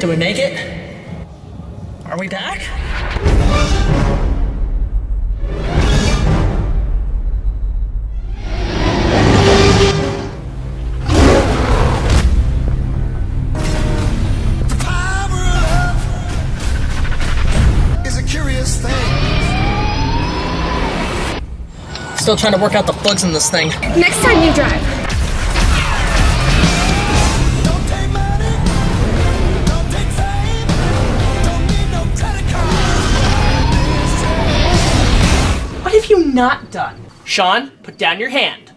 Did we make it? Are we back? is a curious thing. Still trying to work out the bugs in this thing. Next time you drive. Not done? Sean, put down your hand.